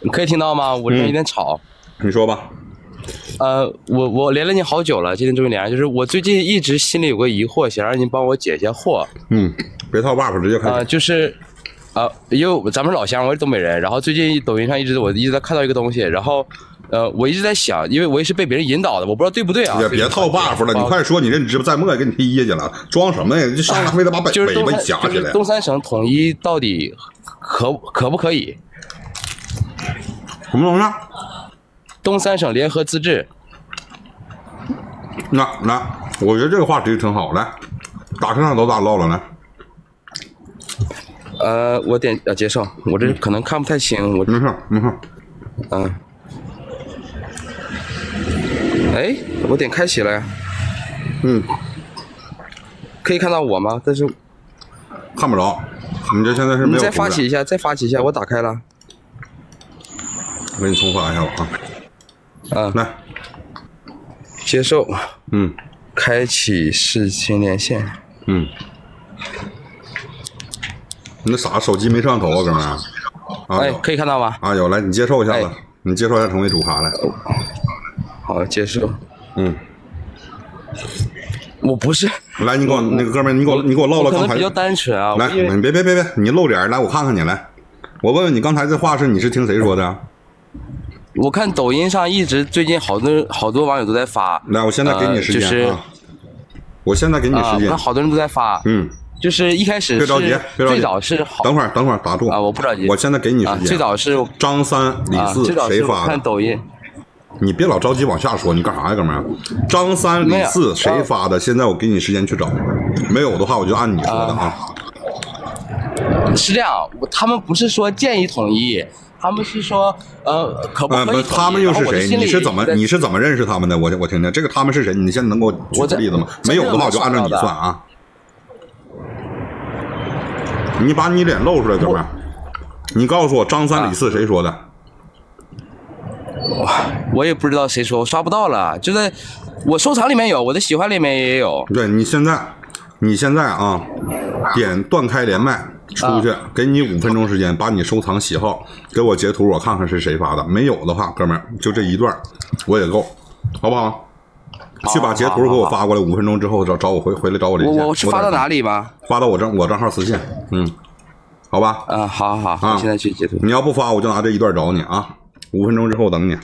你可以听到吗？我这边有点吵。你说吧。呃，我我连了你好久了，今天终于连上。就是我最近一直心里有个疑惑，想让您帮我解一下惑。嗯，别套 buff，直接开。啊，就是，呃，因为咱们是老乡，我是东北人，然后最近抖音上一直我一直在看到一个东西，然后，呃，我一直在想，因为我也是被别人引导的，我不知道对不对啊。也别套 buff 了，你快说，你这你直播再没给你踢下去了，装什么呀？这上来非得把尾尾巴就是东三夹起来。就是东三省统一到底可可不可以？什么东西？东三省联合自治。那那，我觉得这个话题挺好，来，打开上都咋唠了来。呃，我点呃接受，我这可能看不太清，我没事没事。嗯。哎，我点开启了呀。嗯。可以看到我吗？但是看不着。你这现在是没有。你再发起一下，再发起一下，我打开了。我给你重发一下吧啊。啊。来。接受。嗯。开启视频连线。嗯。你那啥，手机没摄像头啊，哥们儿？啊，哎，可以看到吧？啊，有，来，你接受一下子，你接受一下成为主咖来。好，接受。嗯。我不是。来，你给我那个哥们儿，你给我你给我唠唠刚才。比较单纯啊。来，你别别别别，你露脸来，我看看你来。我问问你，刚才这话是你是听谁说的？我看抖音上一直最近好多好多网友都在发。来，我现在给你时间啊。我现在给你时间。那好多人都在发。嗯。就是一开始别着急，别着急。最早是好。等会儿，等会儿，打住啊！我不着急。我现在给你时间。最早是张三李四谁发的？看抖音。你别老着急往下说，你干啥呀，哥们儿？张三李四谁发的？现在我给你时间去找，没有的话我就按你说的啊。是这样，他们不是说建议统一，他们是说呃可不可以？他们又是谁？你是怎么你是怎么认识他们的？我我听听，这个他们是谁？你现在能给我举个例子吗？没有的话我就按照你算啊。你把你脸露出来，哥们儿。你告诉我，张三李四谁说的？我我也不知道谁说，我刷不到了。就在我收藏里面有，我的喜欢里面也有。对你现在，你现在啊，点断开连麦出去，给你五分钟时间，把你收藏喜好给我截图，我看看是谁发的。没有的话，哥们儿就这一段我也够，好不好？去把截图给我发过来，五分钟之后找找我回回来找我联系。我是发到哪里吧？发到我账我账号私信，嗯，好吧。啊，好好好，啊，现在去截图。你要不发，我就拿这一段找你啊。五分钟之后等你。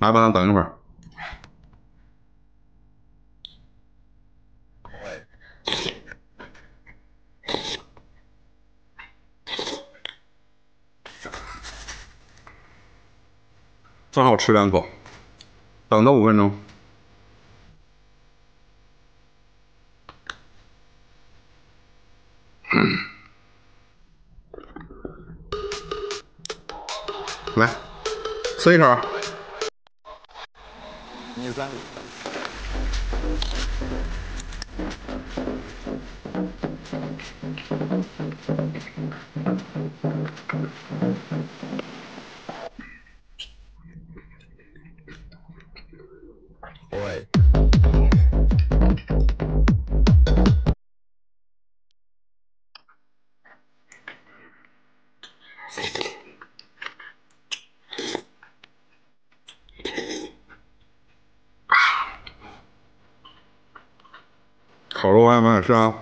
来吧，咱等一会儿。正好吃两口，等到五分钟。来，吃一口。你三。喂。烤肉外卖是啊，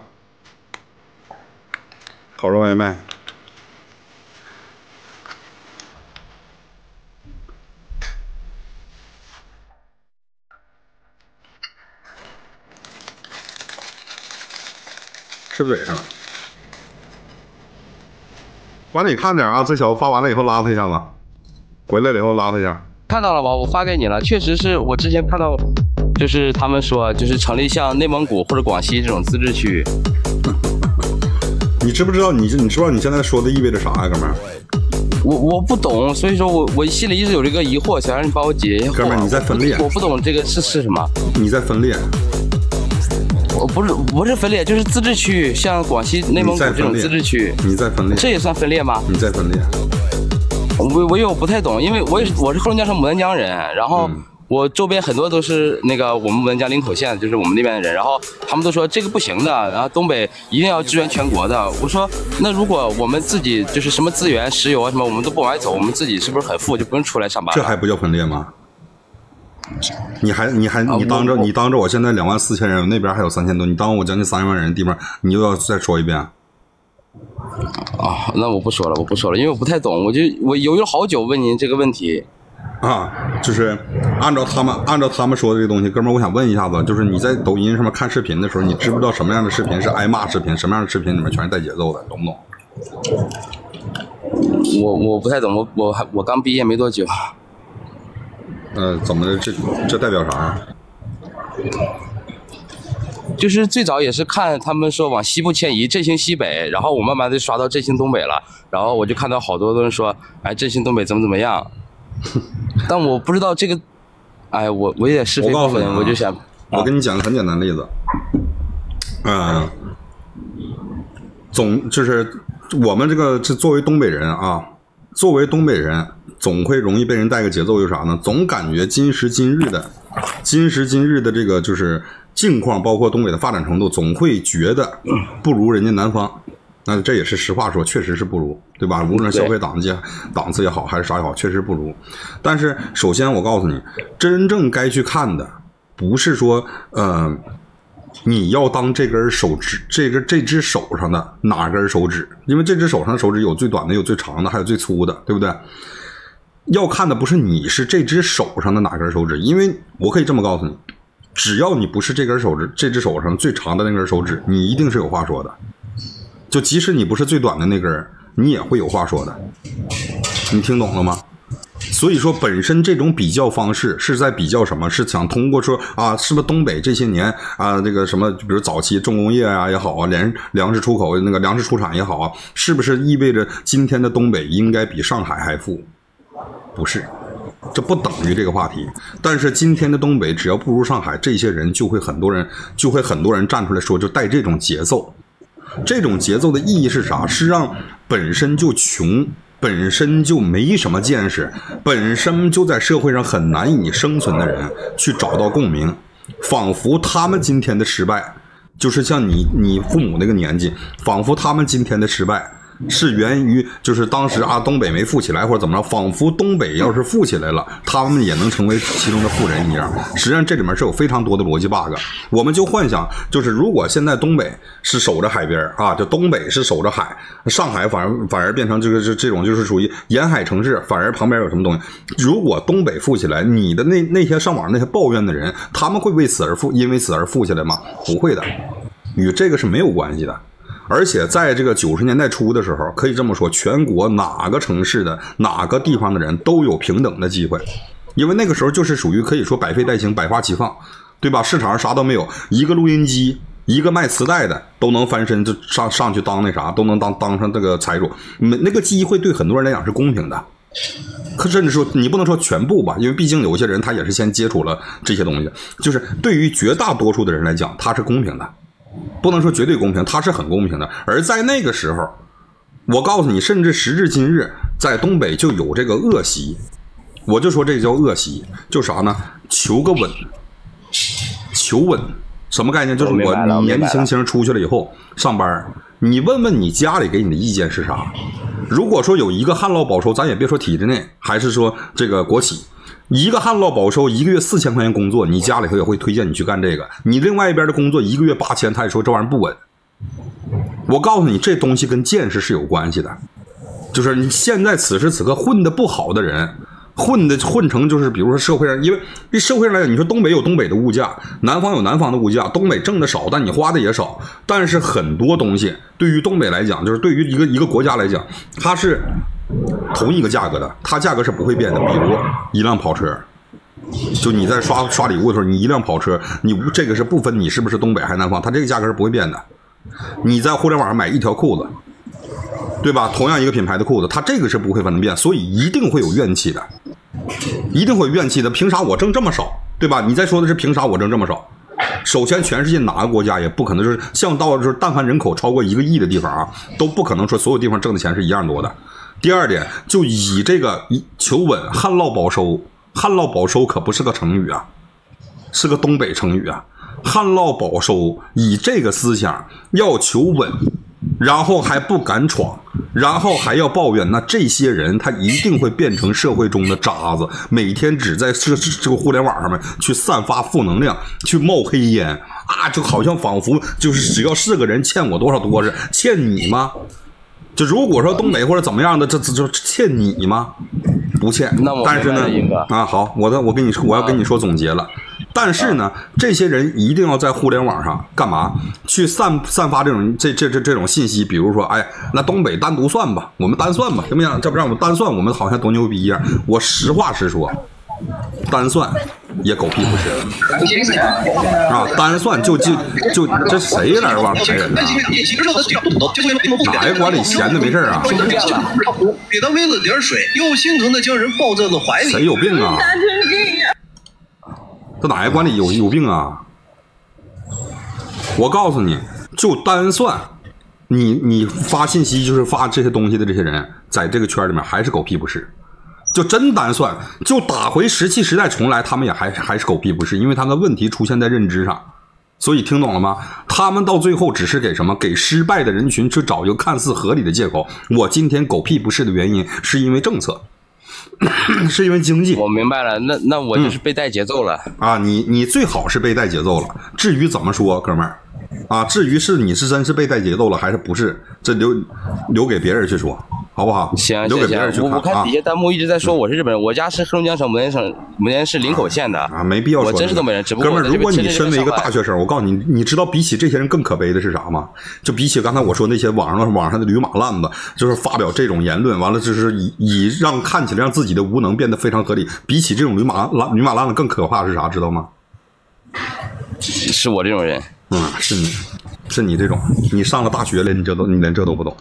烤肉外卖。吃嘴上了，完了你看点啊，这小子发完了以后拉他一下子，回来了以后拉他一下。看到了吧？我发给你了，确实是我之前看到，就是他们说就是成立像内蒙古或者广西这种自治区。你知不知道你你知不知道你现在说的意味着啥呀，哥们儿？我我不懂，所以说我我心里一直有这个疑惑，想让你帮我解一下。哥们儿，你在分裂。我不懂这个是是什么。你在分裂。我不是不是分裂，就是自治区，像广西、内蒙古这种自治区。你在分裂。这也算分裂吗？你在分裂。我我因为我不太懂，因为我也是我是黑龙江省牡丹江人，然后。嗯我周边很多都是那个我们牡丹江林口县，就是我们那边的人，然后他们都说这个不行的，然后东北一定要支援全国的。我说那如果我们自己就是什么资源、石油啊什么，我们都不往外走，我们自己是不是很富，就不用出来上班了？这还不叫分裂吗？你还你还啊你当着你当着我现在两万四千人，那边还有三千多，你当我将近三万人的地方，你又要再说一遍？啊，那我不说了，我不说了，因为我不太懂，我就我犹豫了好久问您这个问题。啊，就是按照他们按照他们说的这个东西，哥们儿，我想问一下子，就是你在抖音上面看视频的时候，你知不知道什么样的视频是挨骂视频，什么样的视频里面全是带节奏的，懂不懂？我我不太懂，我我还我刚毕业没多久，呃，怎么的？这这代表啥呀？就是最早也是看他们说往西部迁移，振兴西北，然后我慢慢的刷到振兴东北了，然后我就看到好多人说，哎，振兴东北怎么怎么样，但我不知道这个，哎，我我也是非不分，我告诉你啊我就想，我跟你讲个很简单的例子，嗯、总就是我们这个这作为东北人啊，作为东北人，总会容易被人带个节奏，就是啥呢？总感觉今时今日的，今时今日的这个就是境况，包括东北的发展程度，总会觉得不如人家南方。那这也是实话说，确实是不如，对吧？无论消费档次档次也好，还是啥也好，确实不如。但是首先我告诉你，真正该去看的，不是说呃，你要当这根手指，这根这只手上的哪根手指？因为这只手上的手指有最短的，有最长的，还有最粗的，对不对？要看的不是你是这只手上的哪根手指，因为我可以这么告诉你，只要你不是这根手指，这只手上最长的那根手指，你一定是有话说的。就即使你不是最短的那根，你也会有话说的。你听懂了吗？所以说，本身这种比较方式是在比较什么？是想通过说啊，是不是东北这些年啊，这个什么，比如早期重工业啊也好啊，粮粮食出口那个粮食出产也好啊，是不是意味着今天的东北应该比上海还富？不是，这不等于这个话题。但是今天的东北只要不如上海，这些人就会很多人就会很多人站出来说，就带这种节奏。这种节奏的意义是啥？是让本身就穷、本身就没什么见识、本身就在社会上很难以生存的人去找到共鸣，仿佛他们今天的失败，就是像你你父母那个年纪，仿佛他们今天的失败。是源于就是当时啊东北没富起来或者怎么着，仿佛东北要是富起来了，他们也能成为其中的富人一样。实际上这里面是有非常多的逻辑 bug。我们就幻想，就是如果现在东北是守着海边啊，就东北是守着海，上海反而反而变成这个这这种就是属于沿海城市，反而旁边有什么东西。如果东北富起来，你的那那些上网那些抱怨的人，他们会为此而富，因为此而富起来吗？不会的，与这个是没有关系的。而且在这个九十年代初的时候，可以这么说，全国哪个城市的哪个地方的人都有平等的机会，因为那个时候就是属于可以说百废待兴、百花齐放，对吧？市场上啥都没有，一个录音机、一个卖磁带的都能翻身，就上上去当那啥，都能当当上这个财主。那那个机会对很多人来讲是公平的。可甚至说，你不能说全部吧，因为毕竟有些人他也是先接触了这些东西，就是对于绝大多数的人来讲，他是公平的。不能说绝对公平，它是很公平的。而在那个时候，我告诉你，甚至时至今日，在东北就有这个恶习，我就说这叫恶习，就啥呢？求个稳，求稳，什么概念？就是我年纪轻轻出去了以后上班，你问问你家里给你的意见是啥？如果说有一个旱涝保收，咱也别说体制内，还是说这个国企，一个旱涝保收，一个月四千块钱工作，你家里头也会推荐你去干这个。你另外一边的工作一个月八千，他也说这玩意儿不稳。我告诉你，这东西跟见识是有关系的，就是你现在此时此刻混的不好的人。混的混成就是，比如说社会上，因为这社会上来讲，你说东北有东北的物价，南方有南方的物价，东北挣的少，但你花的也少。但是很多东西对于东北来讲，就是对于一个一个国家来讲，它是同一个价格的，它价格是不会变的。比如一辆跑车，就你在刷刷礼物的时候，你一辆跑车，你这个是不分你是不是东北还是南方，它这个价格是不会变的。你在互联网上买一条裤子，对吧？同样一个品牌的裤子，它这个是不会分变，所以一定会有怨气的，一定会有怨气的。凭啥我挣这么少，对吧？你再说的是凭啥我挣这么少？首先，全世界哪个国家也不可能就是像到就是但凡人口超过一个亿的地方啊，都不可能说所有地方挣的钱是一样多的。第二点，就以这个以求稳旱涝保收旱涝保收可不是个成语啊，是个东北成语啊。旱涝保收以这个思想要求稳，然后还不敢闯，然后还要抱怨，那这些人他一定会变成社会中的渣子，每天只在这这个互联网上面去散发负能量，去冒黑烟啊，就好像仿佛就是只要是个人欠我多少多少，欠你吗？就如果说东北或者怎么样的，这这这欠你吗？不欠。那我但是呢啊，好，我的我跟你说，我要跟你说总结了。但是呢，这些人一定要在互联网上干嘛？去散散发这种这这这这种信息，比如说，哎，那东北单独算吧，我们单算吧，行不行？这不让我们单算，我们好像多牛逼一样。我实话实说，单算也狗屁不是啊！单算就就就这谁来往抬人呢？哪个管理闲的没事啊？给他喂了点水，又心疼的将人抱在了怀里。谁有病啊？这哪个管理有有病啊？我告诉你，就单算，你你发信息就是发这些东西的这些人，在这个圈里面还是狗屁不是。就真单算，就打回石器时代重来，他们也还还是狗屁不是，因为他们的问题出现在认知上。所以听懂了吗？他们到最后只是给什么？给失败的人群去找一个看似合理的借口。我今天狗屁不是的原因，是因为政策，是因为经济。我明白了，那那我就是被带节奏了。啊，你你最好是被带节奏了。至于怎么说，哥们儿，啊，至于是你是真是被带节奏了，还是不是，这留留给别人去说，好不好？行行留给别人去看，我我看啊底。下弹幕一直在说我是日本人，我家是黑龙江省牡丹省牡丹市林口县的啊，没必要说、我真是东北人，只不过哥们如果你身为一个大学生，我告诉你，你知道比起这些人更可悲的是啥吗？就比起刚才我说那些网上网上的驴马烂子，就是发表这种言论，完了就是以以让看起来让自己的无能变得非常合理。比起这种驴马烂驴马烂子更可怕的是啥？知道吗？是我这种人。嗯，是你，是你这种，你上了大学了，你这都你连这都不懂，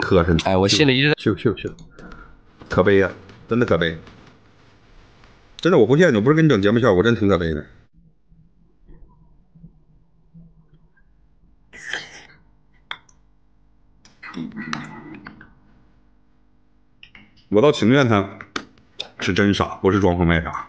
磕碜。哎，我心里一直在去去去，可悲呀、真的可悲。真的，我不骗你，我不是跟你整节目效果，真挺可悲的。我倒情愿他是真傻，不是装疯卖傻。